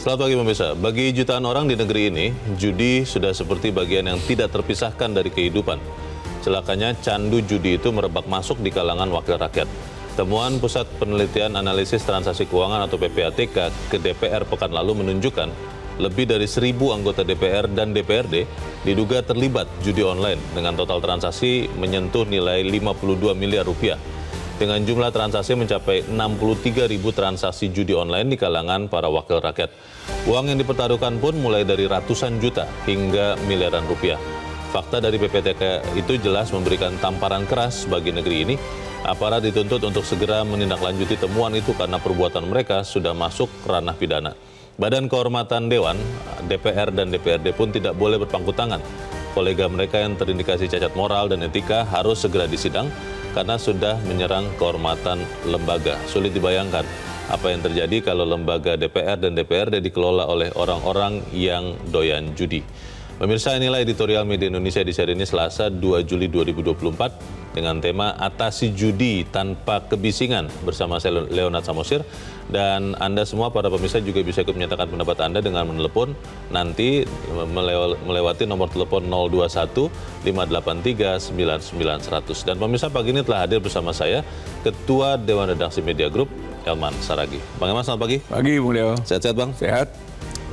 Selamat pagi pemirsa. Bagi jutaan orang di negeri ini, judi sudah seperti bagian yang tidak terpisahkan dari kehidupan. Celakanya candu judi itu merebak masuk di kalangan wakil rakyat. Temuan Pusat Penelitian Analisis Transaksi Keuangan atau PPATK ke DPR pekan lalu menunjukkan lebih dari seribu anggota DPR dan DPRD diduga terlibat judi online dengan total transaksi menyentuh nilai 52 miliar rupiah dengan jumlah transaksi mencapai 63 ribu transaksi judi online di kalangan para wakil rakyat. Uang yang dipertaruhkan pun mulai dari ratusan juta hingga miliaran rupiah. Fakta dari PPTK itu jelas memberikan tamparan keras bagi negeri ini. Aparat dituntut untuk segera menindaklanjuti temuan itu karena perbuatan mereka sudah masuk ranah pidana. Badan Kehormatan Dewan, DPR dan DPRD pun tidak boleh berpangku tangan. Kolega mereka yang terindikasi cacat moral dan etika harus segera disidang karena sudah menyerang kehormatan lembaga. Sulit dibayangkan apa yang terjadi kalau lembaga DPR dan DPRD dikelola oleh orang-orang yang doyan judi. Pemirsa inilah editorial Media Indonesia di seri ini Selasa 2 Juli 2024 dengan tema Atasi Judi Tanpa Kebisingan bersama saya Leonard Samosir dan Anda semua para pemirsa juga bisa ikut menyatakan pendapat Anda dengan menelepon nanti melewati nomor telepon 021 583 9900 dan pemirsa pagi ini telah hadir bersama saya Ketua Dewan Redaksi Media Group Elman Saragi. Bang Elman selamat pagi. Pagi Bung Leo. Sehat-sehat Bang? Sehat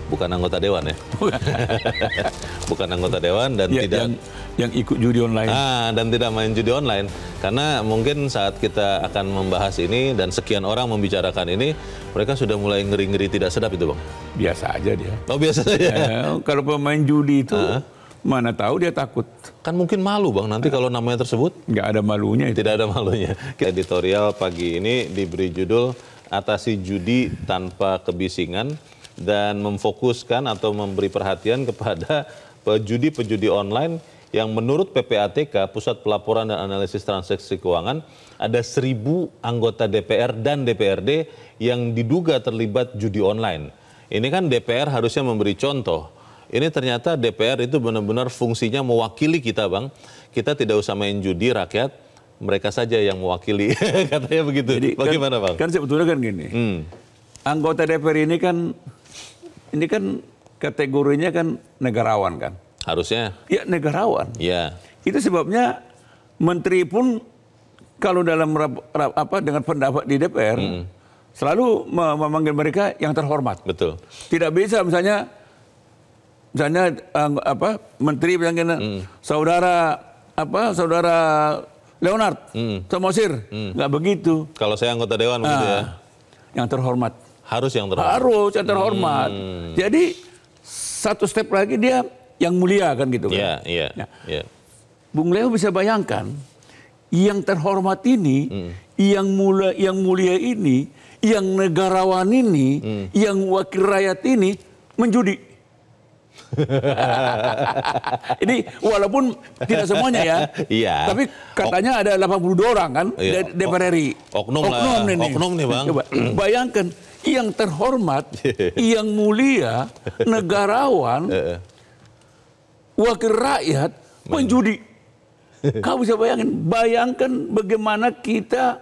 bukan anggota dewan ya. bukan anggota dewan dan ya, tidak yang, yang ikut judi online. Ah, dan tidak main judi online. Karena mungkin saat kita akan membahas ini dan sekian orang membicarakan ini, mereka sudah mulai ngeri-ngeri tidak sedap itu, Bang. Biasa aja dia. Oh, biasa saja. Ya, kalau pemain judi itu ah. Mana tahu dia takut. Kan mungkin malu bang nanti kalau namanya tersebut. Nggak ada malunya itu. Tidak ada malunya. Editorial pagi ini diberi judul Atasi Judi Tanpa Kebisingan dan memfokuskan atau memberi perhatian kepada pejudi-pejudi online yang menurut PPATK, Pusat Pelaporan dan Analisis Transaksi Keuangan, ada seribu anggota DPR dan DPRD yang diduga terlibat judi online. Ini kan DPR harusnya memberi contoh. Ini ternyata DPR itu benar-benar fungsinya mewakili kita, Bang. Kita tidak usah main judi rakyat, mereka saja yang mewakili. Katanya begitu. Jadi, kan Bagaimana, kan, Bang? Kan sebetulnya kan gini. Hmm. Anggota DPR ini kan ini kan kategorinya kan negarawan kan. Harusnya. Ya negarawan. Ya. Itu sebabnya menteri pun kalau dalam rap, rap, apa dengan pendapat di DPR mm. selalu memanggil mereka yang terhormat. Betul. Tidak bisa misalnya misalnya uh, apa menteri misalnya mm. saudara apa saudara Leonard mm. Samosir mm. nggak begitu. Kalau saya anggota dewan nah, begitu ya. Yang terhormat. Harus yang terhormat. Harus yang terhormat. Hmm. Jadi satu step lagi dia yang mulia kan gitu kan. Iya, iya. Nah, yeah. Bung Leo bisa bayangkan yang terhormat ini, hmm. yang mulia yang mulia ini, yang negarawan ini, hmm. yang wakil rakyat ini menjudi. ini walaupun tidak semuanya ya. Iya. Tapi katanya ada 82 orang kan iya. DPR RI. Oknum, oknum lah. Ini. Oknum nih, Bang. Coba bayangkan yang terhormat, yang mulia, negarawan, wakil rakyat, penjudi. Kau bisa bayangin, bayangkan bagaimana kita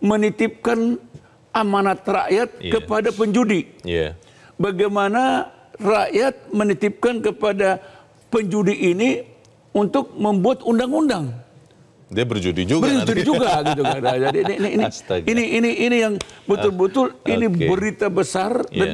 menitipkan amanat rakyat yeah. kepada penjudi. Yeah. Bagaimana rakyat menitipkan kepada penjudi ini untuk membuat undang-undang. Dia berjudi juga. Berjudi nanti. juga gitu kan. Nah, jadi ini ini ini ini ini yang betul-betul uh, ini okay. berita besar yeah. dan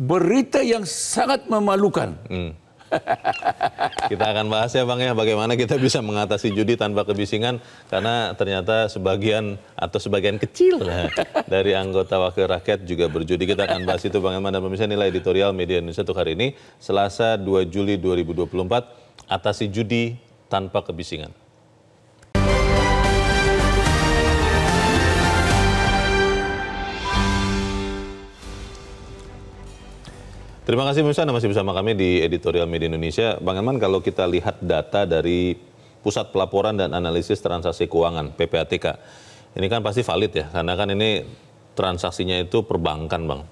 berita yang sangat memalukan. Hmm. kita akan bahas ya Bang ya bagaimana kita bisa mengatasi judi tanpa kebisingan karena ternyata sebagian atau sebagian kecil ya, dari anggota wakil rakyat juga berjudi. Kita akan bahas itu Bang Eman dan pemirsa nilai editorial Media Indonesia untuk hari ini Selasa 2 Juli 2024 atasi judi tanpa kebisingan. Terima kasih Musa, masih bersama kami di Editorial Media Indonesia. Bang Eman, kalau kita lihat data dari Pusat Pelaporan dan Analisis Transaksi Keuangan, PPATK, ini kan pasti valid ya, karena kan ini transaksinya itu perbankan Bang.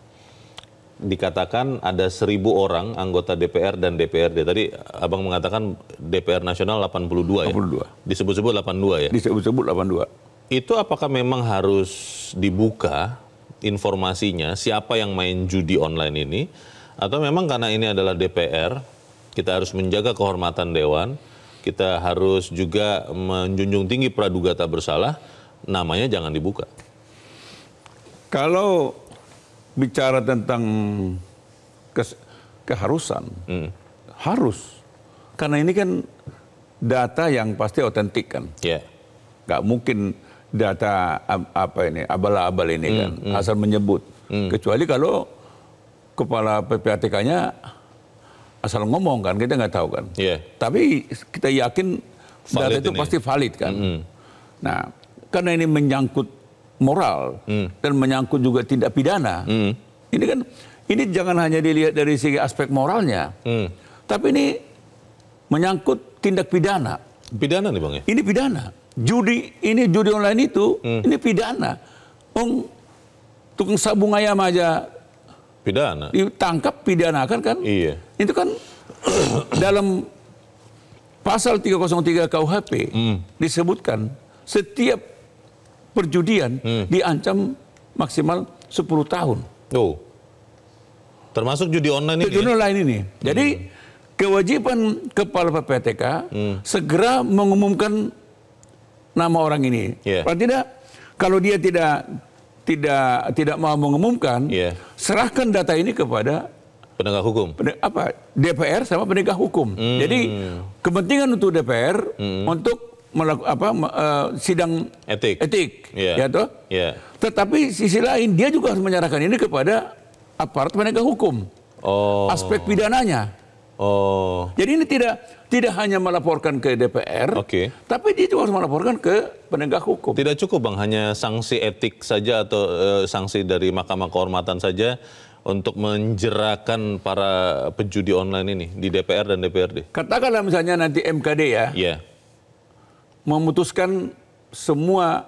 Dikatakan ada seribu orang anggota DPR dan DPRD. Tadi Abang mengatakan DPR nasional 82 ya? 82. Disebut-sebut 82 ya? Disebut-sebut 82. Itu apakah memang harus dibuka informasinya siapa yang main judi online ini? Atau memang karena ini adalah DPR, kita harus menjaga kehormatan dewan, kita harus juga menjunjung tinggi praduga tak bersalah, namanya jangan dibuka. Kalau bicara tentang kes- keharusan, Hmm. harus. Karena ini kan data yang pasti otentik kan. Ya, nggak mungkin data apa ini abal-abal ini kan asal menyebut kecuali kalau kepala PPATK-nya asal ngomong kan kita nggak tahu kan Iya. tapi kita yakin data Valid itu ini. pasti valid kan nah karena ini menyangkut moral dan menyangkut juga tindak pidana ini kan ini jangan hanya dilihat dari segi aspek moralnya Hmm. tapi ini menyangkut tindak pidana pidana nih bang ya. ini pidana. Judi ini judi online itu ini pidana. Ong tukang sabung ayam aja Pidana. ditangkap pidanakan kan? Iya. Itu kan dalam pasal 303 KUHP disebutkan setiap perjudian diancam maksimal 10 tahun. Oh. Termasuk judi online ini. Judi online ini. Jadi kewajiban kepala PPTK segera mengumumkan nama orang ini. Iya. Kalau tidak, kalau dia tidak tidak tidak mau mengumumkan, Iya. serahkan data ini kepada Penegak hukum. pene- apa DPR sama penegak hukum. Hmm. Jadi kepentingan untuk DPR untuk melakukan apa eh, sidang Etik. etik, Iya. ya toh. Iya. Tetapi sisi lain dia juga harus menyerahkan ini kepada aparat penegak hukum. Oh. Aspek pidananya. Oh. Jadi ini tidak tidak hanya melaporkan ke DPR, Oke. tapi dia juga harus melaporkan ke penegak hukum. Tidak cukup bang, hanya sanksi etik saja atau eh, sanksi dari Mahkamah Kehormatan saja untuk menjerakan para pejudi online ini di DPR dan DPRD. Katakanlah misalnya nanti MKD ya Iya. memutuskan semua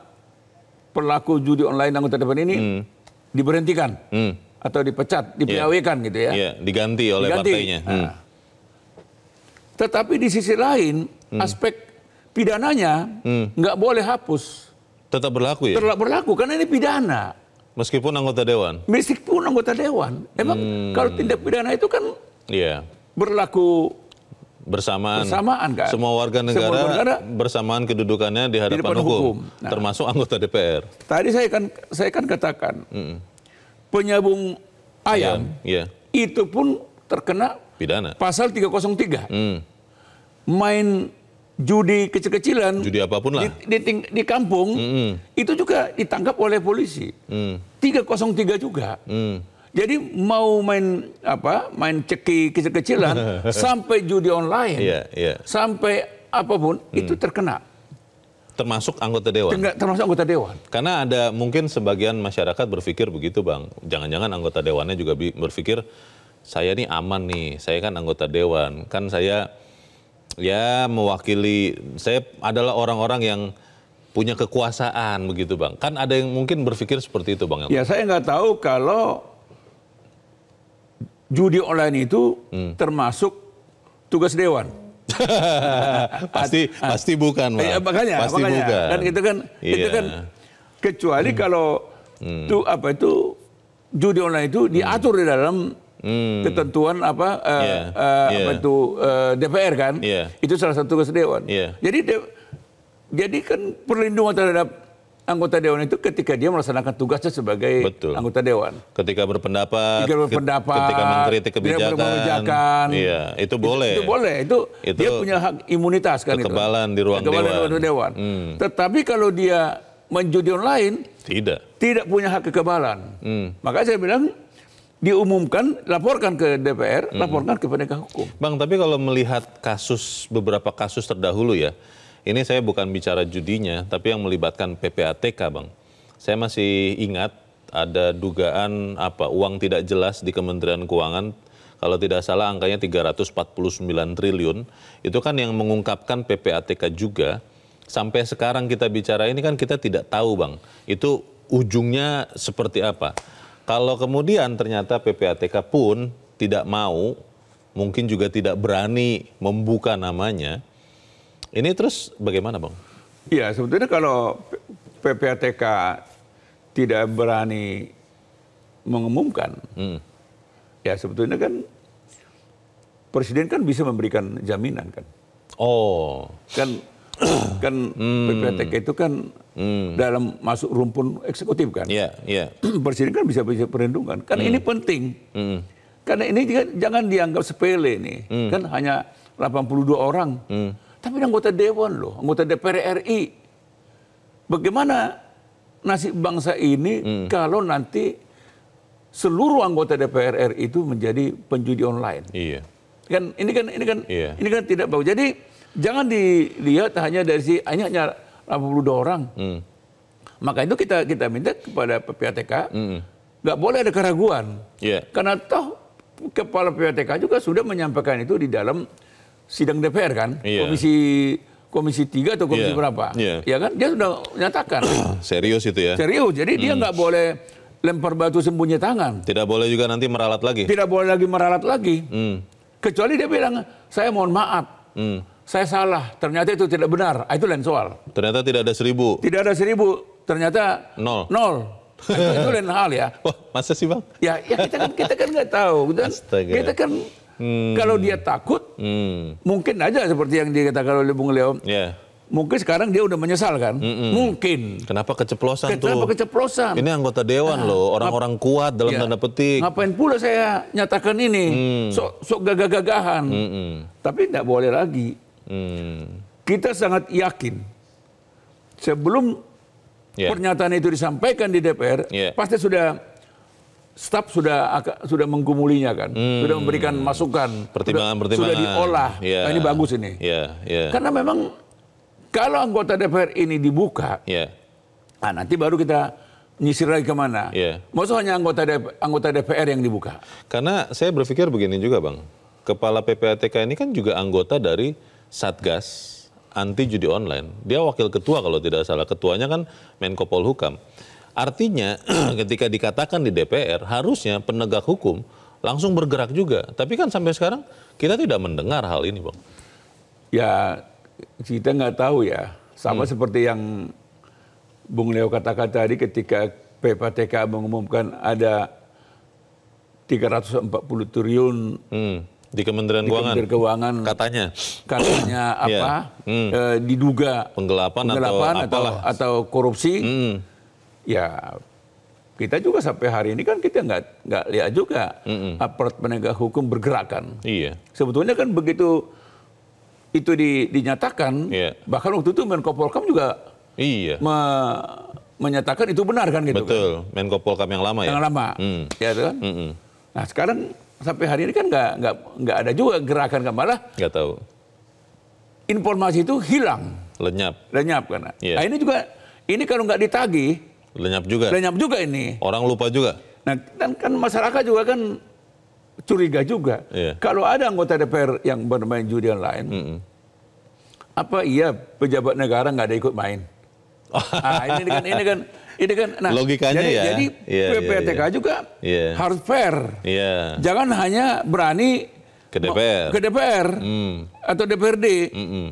pelaku judi online anggota DPR ini diberhentikan Hmm. atau dipecat, dipiawekan gitu ya. Iya, diganti oleh Diganti. partainya. Hmm. Nah. Tetapi di sisi lain Hmm. aspek pidananya nggak boleh hapus. Tetap berlaku ya, Terlalu berlaku karena ini pidana. meskipun anggota dewan. Meskipun anggota dewan. Emang Hmm. kalau tindak pidana itu kan Iya. berlaku Bersamaan. Bersamaan, kan? Semua warga Semua negara, warga negara bersamaan kedudukannya di hadapan depan hukum, hukum. Nah. termasuk anggota DPR. Tadi saya kan saya kan katakan penyambung ayam Iya. itu pun terkena Pidana. pasal 303. Hmm. Main judi kecil-kecilan Judi apa pun lah. di, di, di kampung itu juga ditangkap oleh polisi. Hmm. 303 juga. Hmm. Jadi mau main apa? Main ceki kecil-kecilan sampai judi online. Iya, iya. Sampai apa pun itu terkena. Termasuk anggota dewan. Termasuk anggota dewan. Karena ada mungkin sebagian masyarakat berpikir begitu bang. Jangan-jangan anggota dewannya juga berpikir saya nih aman nih, saya kan anggota dewan, kan saya ya mewakili, saya adalah orang-orang yang punya kekuasaan begitu bang. Kan ada yang mungkin berpikir seperti itu bang. Ya saya nggak tahu kalau judi online itu Hmm. termasuk tugas dewan. pasti pasti bukan bang. Eh, makanya, pasti makanya bukan. kan itu kan itu Iya. Hmm. kan kecuali kalau itu apa itu judi online itu diatur di dalam ketentuan apa Hmm. Iya, eh, iya. apa itu eh, DPR kan Iya. itu salah satu tugas dewan. Iya. Jadi de- jadi kan perlindungan terhadap anggota dewan itu ketika dia melaksanakan tugasnya sebagai Betul. anggota dewan. Ketika berpendapat, Ketika ket- berpendapat, ketika mengkritik kebijakan, kebijakan. iya itu boleh. Itu, boleh. Itu, Itu dia punya hak imunitas kan kekebalan itu. di ruang kekebalan dewan. di ruang dewan. Hmm. Tetapi kalau dia menjudi online Tidak. tidak punya hak kekebalan. Hmm. Makanya saya bilang diumumkan, laporkan ke DPR, Hmm. laporkan ke penegak hukum. Bang, tapi kalau melihat kasus beberapa kasus terdahulu ya, ini saya bukan bicara judinya, tapi yang melibatkan PPATK, Bang. Saya masih ingat ada dugaan apa uang tidak jelas di Kementerian Keuangan, kalau tidak salah angkanya 349 triliun. Itu kan yang mengungkapkan PPATK juga. Sampai sekarang kita bicara ini kan kita tidak tahu, Bang. Itu ujungnya seperti apa. Kalau kemudian ternyata PPATK pun tidak mau mungkin juga tidak berani membuka namanya. Ini terus bagaimana, Bang? Iya, sebetulnya kalau PPATK tidak berani mengumumkan, Hmm. Ya sebetulnya kan presiden kan bisa memberikan jaminan kan. Oh, Kan kan PPTK itu kan dalam masuk rumpun eksekutif kan. iya, iya. presiden kan bisa bisa perlindungan. Kan ini penting. Hmm. Karena ini juga jangan dianggap sepele nih. Kan hanya 82 orang. Tapi anggota dewan loh, anggota DPR RI. Bagaimana nasib bangsa ini kalau nanti seluruh anggota DPR RI itu menjadi penjudi online? Iya. Kan ini kan ini kan Iya. ini kan tidak bagus. Jadi jangan dilihat hanya dari si hanya hanya 82 orang. Hmm. Maka itu kita kita minta kepada PPATK nggak boleh ada keraguan. Iya. Karena toh kepala PPATK juga sudah menyampaikan itu di dalam sidang DPR kan, Iya. komisi komisi 3 atau komisi Iya. berapa? Iya. Ya kan dia sudah menyatakan Serius itu ya. serius. Jadi dia nggak boleh lempar batu sembunyi tangan. Tidak boleh juga nanti meralat lagi. Tidak boleh lagi meralat lagi. Hmm. Kecuali dia bilang, saya mohon maaf, Hmm. Saya salah. Ternyata itu tidak benar. Ah, Itu lain soal. Ternyata tidak ada seribu. Tidak ada seribu, ternyata Nol. Nol. Itu, itu lain hal ya. Wah, masa sih bang? Ya, ya kita kan kita kan nggak tahu. Astaga. kita kan kalau dia takut, Hmm. mungkin aja seperti yang dikatakan oleh Bung Leo. Ya. Mungkin sekarang dia udah menyesal kan? Mungkin. Kenapa keceplosan Kenapa tuh? keceplosan? Ini anggota dewan loh, orang-orang kuat dalam Ya. tanda petik. Ngapain pula saya nyatakan ini? Sok sok gagah-gagahan. Mm-mm. Tapi tidak boleh lagi. Hmm. Kita sangat yakin sebelum Ya. pernyataan itu disampaikan di DPR, Ya. pasti sudah staf sudah sudah menggumulinya kan, sudah memberikan masukan, sudah, Pertimbangan-pertimbangan. sudah diolah. Ya. Nah, ini bagus ini. Ya, ya. Karena memang kalau anggota DPR ini dibuka, Ya. ah, nanti baru kita nyisir lagi ke mana. Ya. Maksudnya hanya anggota DP- anggota DPR yang dibuka. Karena saya berpikir begini juga bang, kepala PPATK ini kan juga anggota dari Satgas anti judi online. Dia wakil ketua kalau tidak salah, ketuanya kan Menko Polhukam. Artinya ketika dikatakan di DPR harusnya penegak hukum langsung bergerak juga. Tapi kan sampai sekarang kita tidak mendengar hal ini bang. Ya kita nggak tahu ya. Sama seperti yang Bung Leo katakan tadi ketika PPTK mengumumkan ada 340 triliun Hmm, Di Kementerian di Keuangan Kementerian Keuangan katanya katanya apa Hmm. eh, diduga penggelapan, penggelapan atau atau atau korupsi. Hmm, Ya kita juga sampai hari ini kan kita nggak nggak lihat juga aparat penegak hukum bergerakan. iya, Sebetulnya kan begitu itu di- dinyatakan, Iya. bahkan waktu itu Menko Polkam juga iya, me- menyatakan itu benar kan gitu kan. betul. Menko Polkam yang lama ya. Yang lama. Hmm. Ya itu kan. Mm-mm. Nah, sekarang sampai hari ini kan nggak nggak nggak ada juga gerakan kan malah Nggak tahu, informasi itu hilang, lenyap, lenyap kan. Iya. Nah, ini juga ini kalau nggak ditagih, lenyap juga. lenyap juga ini. Orang lupa juga. Nah, dan kan masyarakat juga kan curiga juga. Iya. Kalau ada anggota DPR yang bermain judi online, Mm-mm. apa iya pejabat negara nggak ada ikut main? ah, ini kan ini kan ini kan nah, Logikanya jadi, ya. Jadi iya, PPTK iya. juga Iya. harus fair. Iya. Jangan hanya berani Ke DPR. ke DPR Hmm. atau DPRD. Mm-mm.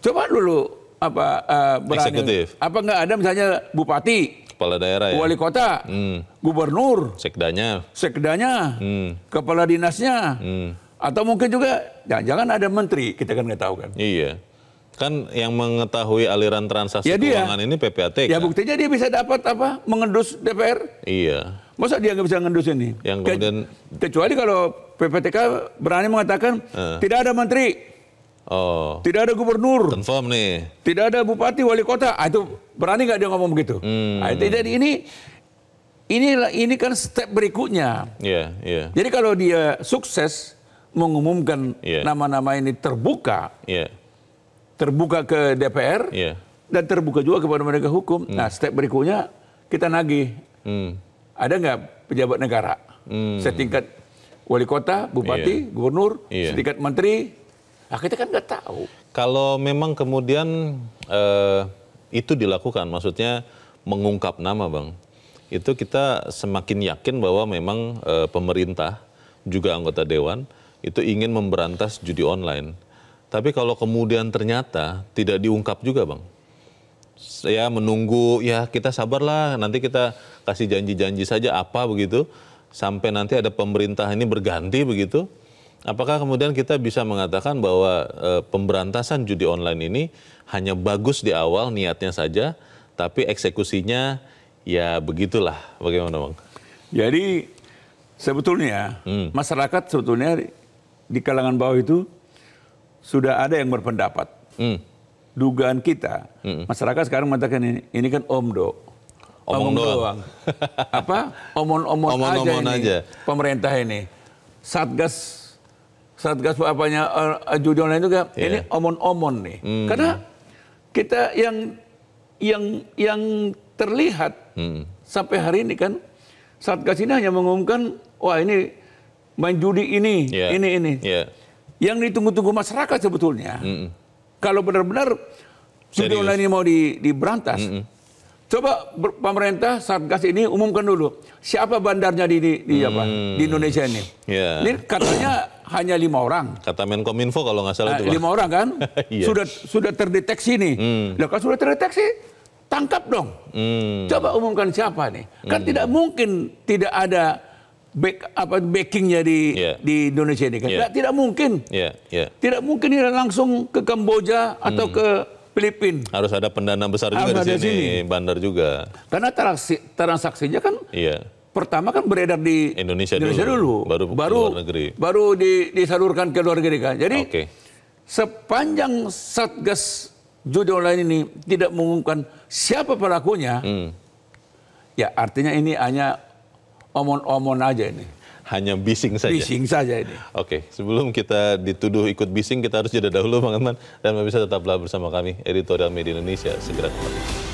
Coba dulu apa eh, berani. Eksekutif. Apa nggak ada misalnya bupati, Kepala daerah ya. wali kota, Hmm. gubernur, Sekdanya. sekdanya, Hmm. kepala dinasnya, Hmm. atau mungkin juga jangan-jangan ada menteri, kita kan nggak tahu kan. Iya. Kan yang mengetahui aliran transaksi Ya dia. keuangan ini PPATK. Ya buktinya dia bisa dapat apa? Mengendus DPR. Iya. Masa dia nggak bisa ngendus ini? Yang Ke- kemudian- kecuali kalau PPTK berani mengatakan Eh. tidak ada menteri, Oh. tidak ada gubernur, Confirm nih. tidak ada bupati, wali kota. Ah, itu berani nggak dia ngomong begitu? Hmm. Ah, itu- jadi ini ini ini kan step berikutnya. Iya, iya. Jadi kalau dia sukses mengumumkan Iya. nama-nama ini terbuka, Iya. Terbuka ke DPR Iya. dan terbuka juga kepada mereka hukum. Nah, step berikutnya kita nagih. Hmm. Ada nggak pejabat negara Hmm. setingkat wali kota, bupati, gubernur, Iya. setingkat menteri? Nah, kita kan nggak tahu. Kalau memang kemudian eh, itu dilakukan, maksudnya mengungkap nama, bang, itu kita semakin yakin bahwa memang eh, pemerintah juga anggota dewan itu ingin memberantas judi online. Tapi kalau kemudian ternyata tidak diungkap juga, bang, saya menunggu ya kita sabarlah nanti kita kasih janji-janji saja apa begitu sampai nanti ada pemerintah ini berganti begitu, apakah kemudian kita bisa mengatakan bahwa eh, pemberantasan judi online ini hanya bagus di awal niatnya saja, tapi eksekusinya ya begitulah, bagaimana bang? Jadi sebetulnya Hmm. masyarakat sebetulnya di kalangan bawah itu sudah ada yang berpendapat. Hmm. Dugaan kita, masyarakat sekarang mengatakan ini, ini kan omdo. Omong doang. Apa? Omon-omon aja Omon-omon ini. aja. Pemerintah ini. Satgas Satgas apanya uh, online juga Iya. ini omon-omon nih. Karena kita yang yang yang terlihat Hmm. sampai hari ini kan Satgas ini hanya mengumumkan wah ini main judi ini, Iya. ini ini. Iya. Yang ditunggu-tunggu masyarakat sebetulnya. Kalau benar-benar judi online ini mau di, diberantas, coba ber- pemerintah Satgas ini umumkan dulu siapa bandarnya di di, di apa di Indonesia ini. Iya. Ini katanya hanya lima orang. Kata Menkominfo kalau nggak salah Ah, itu lima orang kan Iya. sudah sudah terdeteksi nih. Nah, kalau sudah terdeteksi tangkap dong. Hmm. Coba umumkan siapa nih? Kan tidak mungkin tidak ada back apa backingnya di Iya. di Indonesia ini kan. Iya. Tidak, tidak mungkin. Iya, iya. Tidak mungkin dia langsung ke Kamboja atau ke Filipina. Harus ada pendana besar juga Harus di ada sini, sini. bandar juga. Karena transaksi, transaksinya kan Iya. pertama kan beredar di Indonesia dulu, dulu, baru baru luar negeri. baru di- disalurkan ke luar negeri kan. Jadi Oke. sepanjang satgas judi online ini tidak mengumumkan siapa pelakunya, Hmm. ya artinya ini hanya omon-omon aja ini, Hanya bising saja. bising saja ini. Oke, sebelum kita dituduh ikut bising, kita harus jeda dahulu Bang Eman. Dan bisa tetaplah bersama kami, Editorial Media Indonesia. Segera kembali.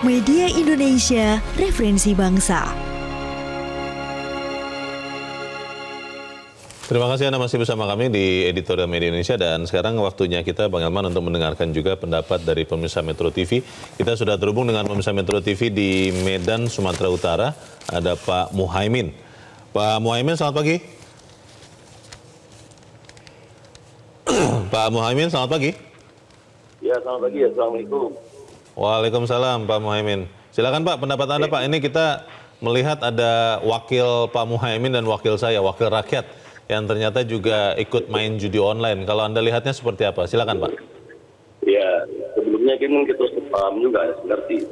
Media Indonesia, referensi bangsa. Terima kasih Anda masih bersama kami di Editorial Media Indonesia dan sekarang waktunya kita Bang Elman untuk mendengarkan juga pendapat dari pemirsa Metro TV. Kita sudah terhubung dengan pemirsa Metro TV di Medan, Sumatera Utara. Ada Pak Muhaimin. Pak Muhaimin, selamat pagi. Pak Muhaimin, selamat pagi. Ya, selamat pagi. Assalamualaikum. Waalaikumsalam Pak Muhaimin. Silakan Pak, pendapat Anda Pak. Ini kita melihat ada wakil Pak Muhaimin dan wakil saya, wakil rakyat yang ternyata juga ikut main judi online. Kalau Anda lihatnya seperti apa? Silakan Pak. Ya, sebelumnya kita harus paham juga ngerti.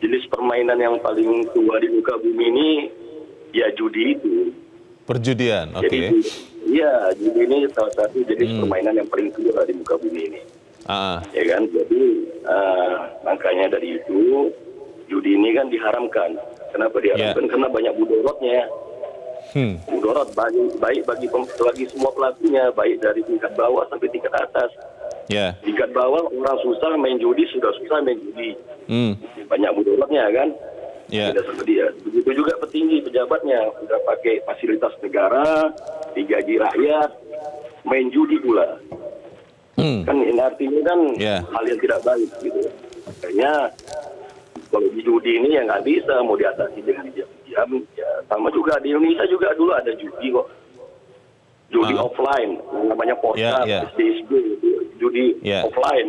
Jenis permainan yang paling tua di muka bumi ini ya judi itu. Perjudian, oke. Jadi iya, judi ini salah satu jenis permainan yang paling tua di muka bumi ini. Ah, ah. Ya kan? Jadi eh, makanya dari itu judi ini kan diharamkan. Kenapa diharamkan? Karena banyak mudorotnya. Hmm, Mudorot baik, baik bagi bagi semua pelakunya, baik dari tingkat bawah sampai tingkat atas. ya. tingkat bawah orang susah main judi sudah susah main judi Hmm, banyak mudorotnya kan ya. tidak seperti dia begitu juga petinggi pejabatnya sudah pakai fasilitas negara digaji rakyat main judi pula Hmm, kan ini artinya kan Ya. hal yang tidak baik gitu makanya kalau di judi ini ya nggak bisa mau diatasi dengan diam-diam ya sama juga di Indonesia juga dulu ada judi kok judi Ah. offline namanya postar Ya, ya. SDSB gitu. judi Ya. offline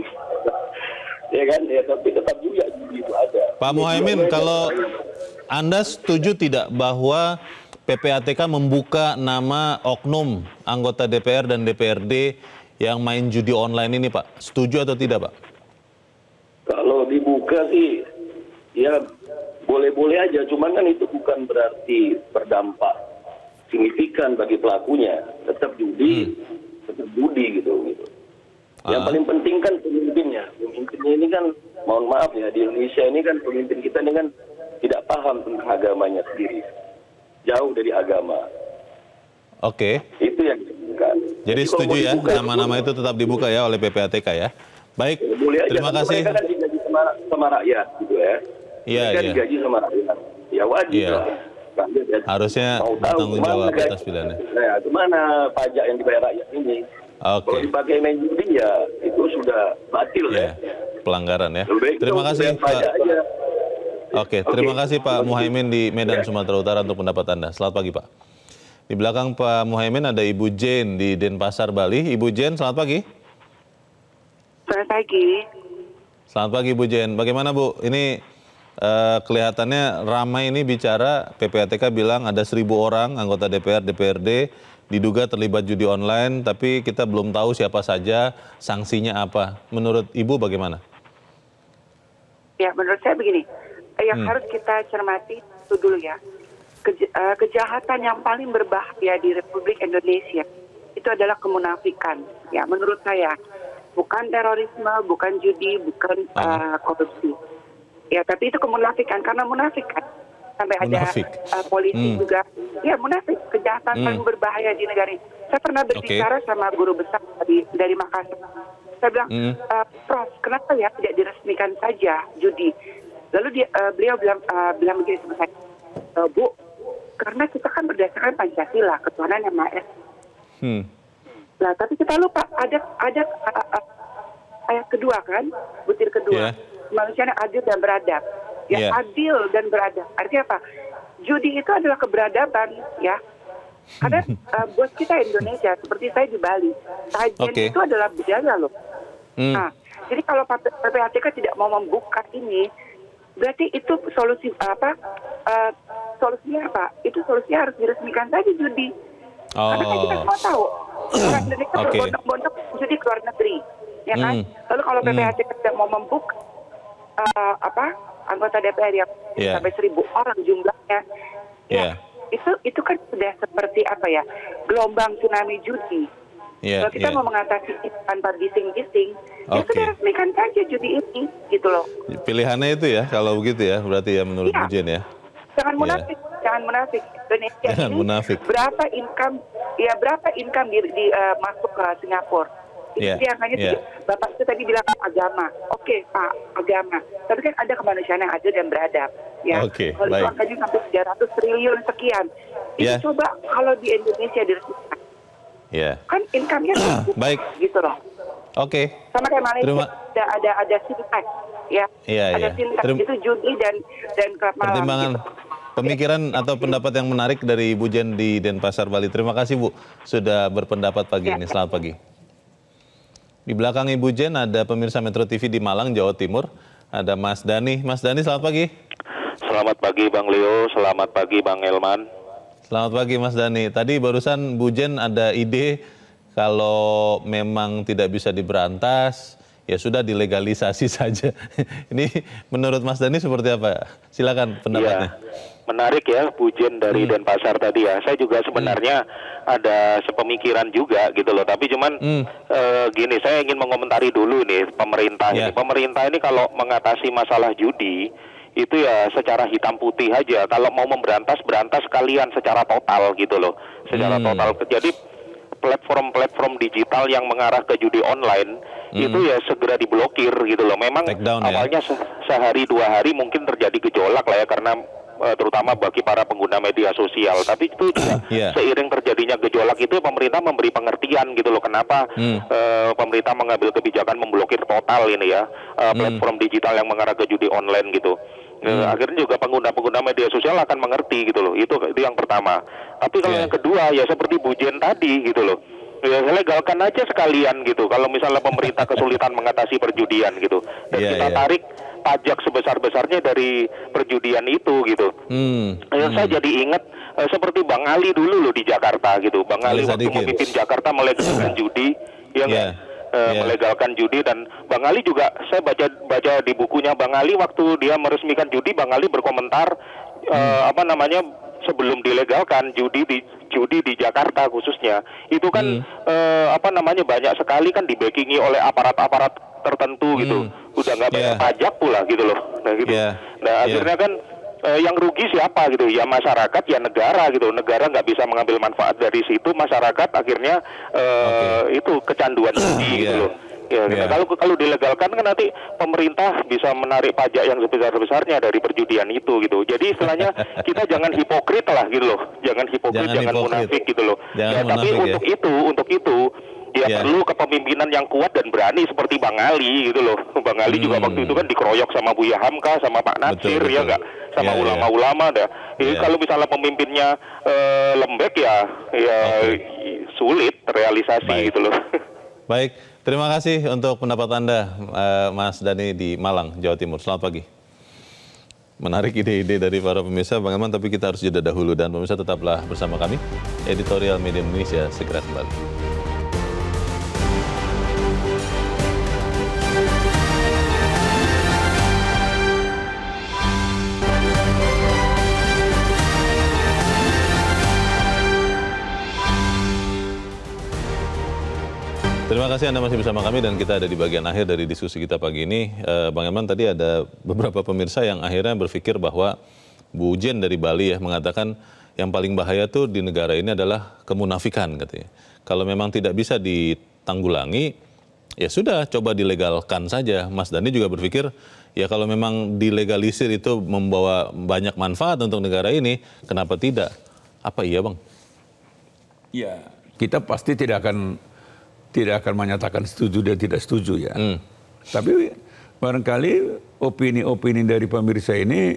ya kan ya tapi tetap juga judi itu ada Pak Muhaimin, kalau banyak- Anda setuju tidak bahwa PPATK membuka nama oknum anggota DPR dan DPRD yang main judi online ini, Pak. Setuju atau tidak, Pak? Kalau dibuka sih, ya boleh-boleh aja. Cuman kan itu bukan berarti berdampak signifikan bagi pelakunya. Tetap judi, tetap judi gitu. gitu. Yang Ah. paling penting kan pemimpinnya. Pemimpinnya ini kan, mohon maaf ya, di Indonesia ini kan pemimpin kita ini kan tidak paham tentang agamanya sendiri. Jauh dari agama. Oke. Itu yang dibutuhkan. Jadi kalau setuju ya dibuka, nama-nama itu tetap dibuka ya oleh PPATK ya. Baik, boleh aja. terima kasih. Mereka kan digaji sama, sama rakyat gitu ya. Iya, iya. digaji sama rakyat. Ya wajib Iya. lah. Rakyat ya Harusnya mau bertanggung jawab atas pilihannya. Nah, ke mana pajak yang dibayar rakyat ini? Kalau Oke. dipakai main judi ya itu sudah batil Ya, ya. pelanggaran ya. Lebih Terima kasih Pak. Oke, terima Oke. kasih Pak Muhaimin di Medan, Sumatera Utara untuk pendapat Anda. Selamat pagi Pak. Di belakang Pak Muhaimin ada Ibu Jane di Denpasar, Bali. Ibu Jane, selamat pagi. Selamat pagi. Selamat pagi Bu Jen. Bagaimana Bu? Ini eh, kelihatannya ramai ini bicara PPATK bilang ada seribu orang anggota DPR, DPRD diduga terlibat judi online, tapi kita belum tahu siapa saja, sanksinya apa. Menurut Ibu bagaimana? Ya, menurut saya begini, yang Hmm. harus kita cermati itu dulu ya, Keja- eh, kejahatan yang paling berbahaya di Republik Indonesia itu adalah kemunafikan. Ya, menurut saya, bukan terorisme, bukan judi, bukan eh, korupsi. Ya, tapi itu kemunafikan karena munafik kan. Sampai ada eh, polisi Hmm. juga. Ya, munafik kejahatan Hmm. paling berbahaya di negara ini. Saya pernah berbicara sama guru besar dari dari Makassar. Saya bilang, Hmm. "Eh, Prof, kenapa ya tidak diresmikan saja judi? Lalu dia, eh, beliau bilang, eh, bilang begini sama saya, "Eh, Bu, karena kita kan berdasarkan Pancasila, ketuhanan yang Maha Esa. Hmm. Nah, tapi kita lupa ada ada uh, uh, ayat kedua kan, butir kedua. Iya. Manusia yang adil dan beradab. Ya, Iya. adil dan beradab. Artinya apa? Judi itu adalah keberadaban, ya. Karena uh, buat kita Indonesia, seperti saya di Bali, sajian Oke. itu adalah budaya loh. Hmm. Nah, jadi kalau PPATK tidak mau membuka ini, berarti itu solusi apa? Uh, solusinya apa? Itu solusinya harus diresmikan saja judi. Karena kan kita Oh, semua tahu orang Indonesia Oke. berbondong-bondong judi ke luar negeri, ya kan? Hmm. Lalu kalau Hmm. PPATK tidak mau membuka uh, apa anggota DPR yang Iya. sampai seribu orang jumlahnya, Iya. ya itu itu kan sudah seperti apa ya gelombang tsunami judi. Iya, Kalau kita iya. mau mengatasi tanpa bising-bising, ya Oke. sudah resmikan saja judi ini, gitu loh. Pilihannya itu ya, kalau begitu ya, berarti ya menurut Iya. Bu Jen ya. Jangan Iya. munafik, jangan munafik. Indonesia Jangan ini munafik. berapa income, ya berapa income di, di, eh, masuk ke Singapura? Itu Iya, dia angkanya iya. tiga. Bapak itu tadi bilang agama. Oke, Pak, agama. Tapi kan ada kemanusiaan yang adil dan beradab. Ya. Oke, kalau baik. itu angkanya sampai 300 triliun sekian. Itu Iya. coba kalau di Indonesia diresmikan. Ya. Kan income-nya Baik. gitu loh. Oke. Sama kayak Malaysia Terima- ada ada ada sintak, ya. Iya, ada iya. sintak Terim- itu judi dan dan klub malam. Pertimbangan gitu. pemikiran atau pendapat yang menarik dari Ibu Jen di Denpasar Bali. Terima kasih Bu sudah berpendapat pagi Ya. ini. Selamat pagi. Di belakang Ibu Jen ada pemirsa Metro TV di Malang, Jawa Timur. Ada Mas Dani. Mas Dani selamat pagi. Selamat pagi Bang Leo, selamat pagi Bang Elman. Selamat pagi Mas Dani. Tadi barusan Bu Jen ada ide kalau memang tidak bisa diberantas, ya sudah dilegalisasi saja. Ini menurut Mas Dani seperti apa? Silakan pendapatnya. Ya, menarik ya Bu Jen dari Hmm. Denpasar tadi ya. Saya juga sebenarnya ada sepemikiran juga gitu loh. Tapi cuman Hmm. eh, gini, saya ingin mengomentari dulu nih pemerintah Ya. ini. Pemerintah ini kalau mengatasi masalah judi itu ya secara hitam putih aja. Kalau mau memberantas, berantas kalian secara total gitu loh. Secara Hmm. total. Jadi platform-platform digital yang mengarah ke judi online itu ya segera diblokir gitu loh. Memang down ya. awalnya se- sehari dua hari mungkin terjadi gejolak lah ya karena eh, terutama bagi para pengguna media sosial. Tapi itu juga Iya. seiring terjadinya gejolak itu pemerintah memberi pengertian gitu loh kenapa Hmm. eh, pemerintah mengambil kebijakan memblokir total ini ya Hmm. platform digital yang mengarah ke judi online gitu. Eh, Akhirnya juga pengguna-pengguna media sosial akan mengerti gitu loh. Itu itu yang pertama. Tapi kalau Iya. yang kedua ya seperti Bu Jen tadi gitu loh. Ya legalkan aja sekalian gitu. Kalau misalnya pemerintah kesulitan mengatasi perjudian gitu. Dan Iya, kita iya. tarik pajak sebesar-besarnya dari perjudian itu gitu. Hmm. Ya, Saya jadi ingat eh, seperti Bang Ali dulu loh di Jakarta gitu. Bang Ali Ali waktu Sadikin. memimpin Jakarta melegalkan judi, ya nggak? Yeah. Yeah. melegalkan judi dan Bang Ali juga saya baca baca di bukunya Bang Ali waktu dia meresmikan judi Bang Ali berkomentar eh, Hmm. apa namanya sebelum dilegalkan judi di judi di Jakarta khususnya itu kan Hmm. eh, apa namanya banyak sekali kan dibackingi oleh aparat-aparat tertentu gitu udah nggak bayar Yeah. pajak pula gitu loh nah gitu Yeah. nah Yeah. akhirnya kan eh, yang rugi siapa gitu? Ya masyarakat ya negara gitu. Negara nggak bisa mengambil manfaat dari situ. Masyarakat akhirnya eh, itu kecanduan judi gitu Yeah. loh. Ya Yeah. kalau kalau dilegalkan kan nanti pemerintah bisa menarik pajak yang sebesar besarnya dari perjudian itu gitu. Jadi istilahnya kita jangan hipokrit lah gitu loh. Jangan hipokrit Jangan jangan, hipokrit. munafik gitu loh. Jangan ya, tapi munafik ya. untuk itu untuk itu ya Ya. perlu kepemimpinan yang kuat dan berani seperti Bang Ali gitu loh Bang Ali juga Hmm. waktu itu kan dikeroyok sama Buya Hamka sama Pak Nasir Betul, ya enggak sama Ya, ya. ulama-ulama dah Jadi Ya. kalau misalnya pemimpinnya eh, lembek ya ya sulit realisasi Baik. gitu loh Baik, terima kasih untuk pendapat Anda, eh, Mas Dani di Malang, Jawa Timur. Selamat pagi. Menarik ide-ide dari para pemirsa, Bang Eman, tapi kita harus jeda dahulu. Dan pemirsa tetaplah bersama kami. Editorial Media Indonesia segera kembali. Kasih Anda masih bersama kami dan kita ada di bagian akhir dari diskusi kita pagi ini. Eh, Bang Eman tadi ada beberapa pemirsa yang akhirnya berpikir bahwa Bu Jen dari Bali ya mengatakan yang paling bahaya tuh di negara ini adalah kemunafikan katanya. Kalau memang tidak bisa ditanggulangi, ya sudah coba dilegalkan saja. Mas Dani juga berpikir ya kalau memang dilegalisir itu membawa banyak manfaat untuk negara ini, kenapa tidak? Apa iya bang? Ya, kita pasti tidak akan tidak akan menyatakan setuju dan tidak setuju ya. Hmm. Tapi barangkali opini-opini dari pemirsa ini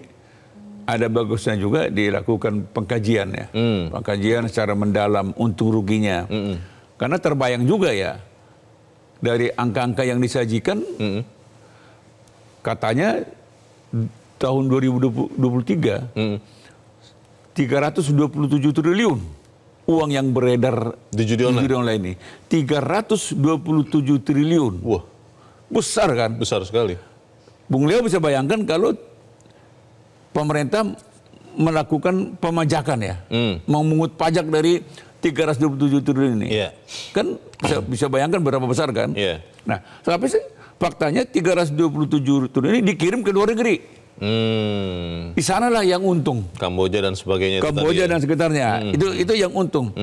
ada bagusnya juga dilakukan pengkajian ya. Hmm. Pengkajian secara mendalam untung ruginya. Karena terbayang juga ya dari angka-angka yang disajikan Mm-mm. katanya tahun 2023 Mm-mm. 327 triliun uang yang beredar Di judi online? ini. 327 triliun. Wah Besar kan? besar sekali. Bung Leo bisa bayangkan kalau pemerintah melakukan pemajakan ya. Hmm. Memungut pajak dari 327 triliun ini. Iya. Kan bisa, bisa bayangkan berapa besar kan? Iya. Nah, tapi sih faktanya 327 triliun ini dikirim ke luar negeri. Hmm, Di sanalah yang untung. Kamboja dan sebagainya. itu Kamboja ya. dan sekitarnya. Itu itu yang untung.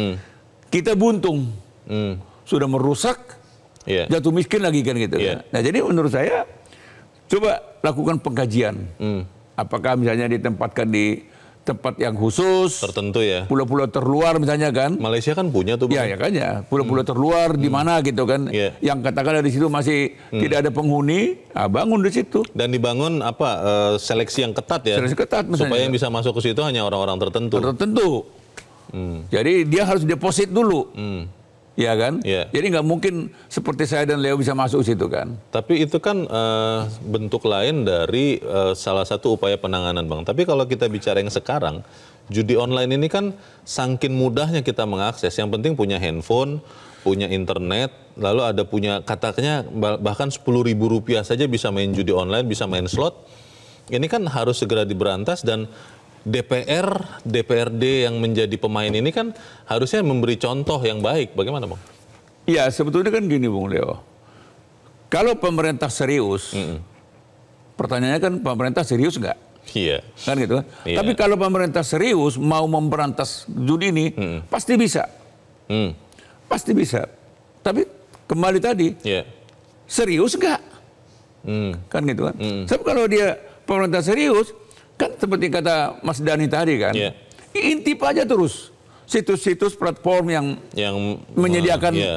Kita buntung. Hmm, Sudah merusak, iya. jatuh miskin lagi kan gitu. Iya. Nah, jadi menurut saya coba lakukan pengkajian. Hmm, Apakah misalnya ditempatkan di tempat yang khusus, tertentu ya. pulau-pulau terluar misalnya kan? Malaysia kan punya tuh. Ya, ya kan ya, pulau-pulau terluar di mana gitu kan? Iya. Yang katakanlah di situ masih tidak ada penghuni, ah, bangun di situ. Dan dibangun apa eh, seleksi yang ketat ya. Seleksi ketat misalnya. Supaya yang bisa masuk ke situ hanya orang-orang tertentu. Tertentu. Jadi dia harus deposit dulu. Hmm. Ya kan? Iya. Jadi nggak mungkin seperti saya dan Leo bisa masuk situ kan? Tapi itu kan eh, bentuk lain dari eh, salah satu upaya penanganan bang. Tapi kalau kita bicara yang sekarang, judi online ini kan sangkin mudahnya kita mengakses. Yang penting punya handphone, punya internet, lalu ada punya katanya bah- bahkan sepuluh ribu rupiah saja bisa main judi online, bisa main slot. Ini kan harus segera diberantas dan DPR, DPRD yang menjadi pemain ini kan harusnya memberi contoh yang baik. Bagaimana bang? Iya, sebetulnya kan gini Bung Leo. Kalau pemerintah serius, pertanyaannya kan pemerintah serius nggak? Iya. Kan gitu kan? Iya. Tapi kalau pemerintah serius mau memberantas judi ini, pasti bisa. Hmm. Pasti bisa. Tapi kembali tadi, Iya. serius nggak? Hmm. Kan gitu kan? Sebab kalau dia pemerintah serius, kan seperti kata Mas Dani tadi kan, Iya. intip aja terus situs-situs platform yang Yang menyediakan Iya.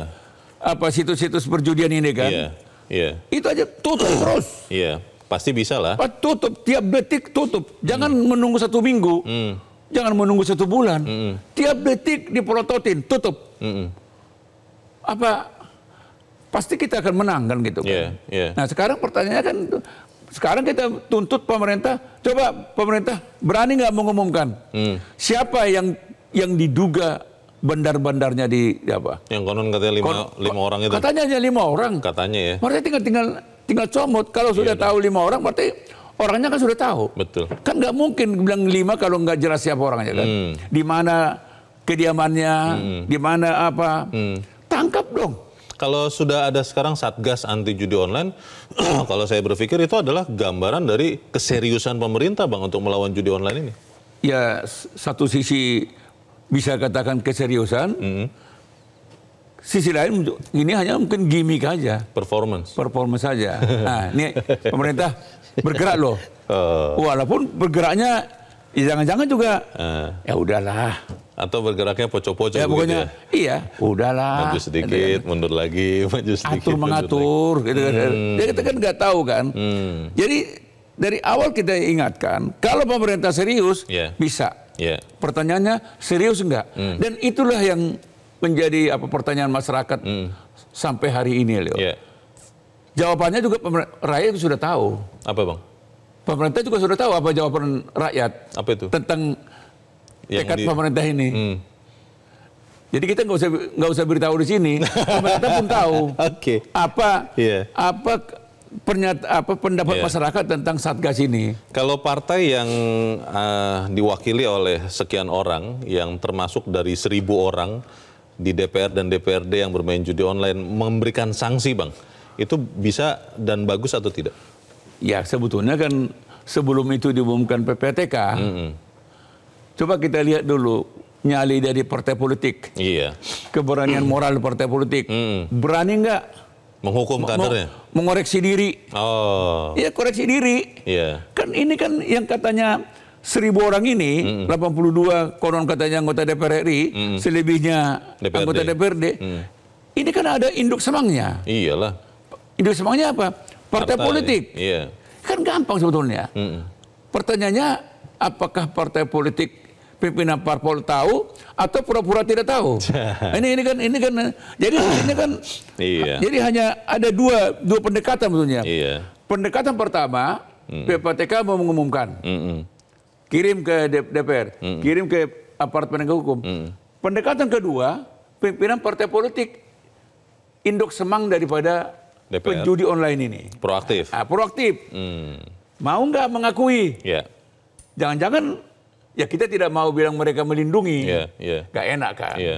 apa situs-situs perjudian ini kan, Iya. Iya. itu aja tutup terus. Iya. Pasti bisa lah. Tutup tiap detik tutup. Jangan menunggu satu minggu. Hmm. Jangan menunggu satu bulan. Tiap detik dipelototin, tutup. Mm-mm. Apa pasti kita akan menang kan gitu kan. Iya, iya. Nah, sekarang pertanyaannya kan sekarang kita tuntut pemerintah, coba pemerintah berani nggak mengumumkan Hmm. siapa yang yang diduga bandar-bandarnya di, di apa? Yang konon katanya lima, Kon- lima orang itu. Katanya hanya lima orang. Katanya ya. Berarti tinggal tinggal tinggal comot. Kalau sudah Iya, tahu lima orang, berarti orangnya kan sudah tahu. Betul. Kan nggak mungkin bilang lima kalau nggak jelas siapa orangnya kan. Hmm. Di mana kediamannya, di mana apa. Hmm. Tangkap dong. Kalau sudah ada sekarang Satgas anti judi online, kalau saya berpikir itu adalah gambaran dari keseriusan pemerintah Bang untuk melawan judi online ini. Ya satu sisi bisa katakan keseriusan. Hmm. Sisi lain ini hanya mungkin gimmick aja. Performance. performa saja. Nah, ini pemerintah bergerak loh. Oh. Walaupun bergeraknya ya jangan-jangan juga Eh, ya udahlah. atau bergeraknya pocok-pocok Ya pokoknya ya. iya, udahlah. Maju sedikit, mundur lagi, maju sedikit. Atur mengatur gitu kan. Ya kita kan nggak tahu kan. Hmm. Jadi dari awal kita ingatkan kalau pemerintah serius Ya. bisa. Ya. Pertanyaannya serius enggak? Hmm. Dan itulah yang menjadi apa pertanyaan masyarakat sampai hari ini, Leo. Hmm. Ya. Jawabannya juga rakyat sudah tahu. Apa Bang? Pemerintah juga sudah tahu apa jawaban rakyat Apa itu? tentang tekad di- pemerintah ini. Hmm. Jadi kita nggak usah nggak usah beritahu di sini, pemerintah pun tahu Oke. apa Iya. apa pernyataan apa pendapat Iya. masyarakat tentang satgas ini. Kalau partai yang eh, diwakili oleh sekian orang, yang termasuk dari seribu orang di DPR dan DPRD yang bermain judi online memberikan sanksi, bang, itu bisa dan bagus atau tidak? Ya sebetulnya kan sebelum itu diumumkan PPTK, Mm-mm. coba kita lihat dulu nyali dari partai politik, Iya, keberanian moral partai politik, Mm. berani nggak menghukum kadernya. mengoreksi diri? Oh, Ya koreksi diri. iya, Kan ini kan yang katanya seribu orang ini, 82 konon katanya anggota DPR RI, selebihnya DPRD. anggota DPRD. Ini kan ada induk semangnya. iyalah. Induk semangnya apa? Partai, politik. Iya. Kan gampang sebetulnya. Mm-mm. Pertanyaannya, apakah partai politik pimpinan parpol tahu atau pura-pura tidak tahu? ini ini kan ini kan jadi ini kan Iya. jadi hanya ada dua dua pendekatan sebetulnya. Iya. Pendekatan pertama, PPTK mau mengumumkan, Mm-mm. kirim ke DPR, kirim ke aparat penegak hukum. Pendekatan kedua, pimpinan partai politik induk semang daripada DPR. penjudi online ini. Proaktif. Ah, proaktif. Hmm. Mau nggak mengakui? Ya, Jangan-jangan ya kita tidak mau bilang mereka melindungi. iya, iya. Gak enak kan? Iya.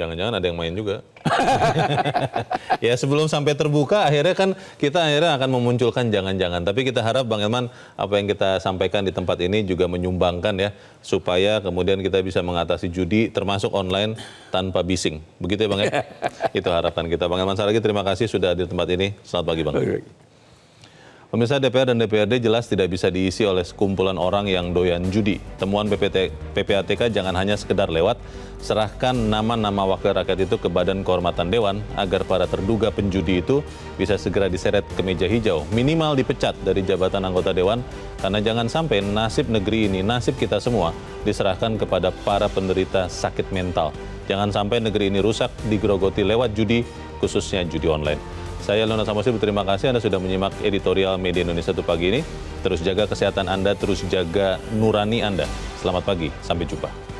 Jangan-jangan ada yang main juga. ya sebelum sampai terbuka akhirnya kan kita akhirnya akan memunculkan jangan-jangan. Tapi kita harap Bang Elman apa yang kita sampaikan di tempat ini juga menyumbangkan ya supaya kemudian kita bisa mengatasi judi termasuk online tanpa bising. Begitu ya Bang ya? Itu harapan kita. Bang Elman Saragi terima kasih sudah di tempat ini. Selamat pagi Bang. Pemirsa DPR dan DPRD jelas tidak bisa diisi oleh sekumpulan orang yang doyan judi. Temuan PPT, PPATK jangan hanya sekedar lewat, serahkan nama-nama wakil rakyat itu ke Badan Kehormatan Dewan agar para terduga penjudi itu bisa segera diseret ke meja hijau, minimal dipecat dari jabatan anggota Dewan, karena jangan sampai nasib negeri ini, nasib kita semua diserahkan kepada para penderita sakit mental. Jangan sampai negeri ini rusak digerogoti lewat judi, khususnya judi online. Saya Leonard Samosir berterima kasih Anda sudah menyimak editorial Media Indonesia itu pagi ini. Terus jaga kesehatan Anda, terus jaga nurani Anda. Selamat pagi, sampai jumpa.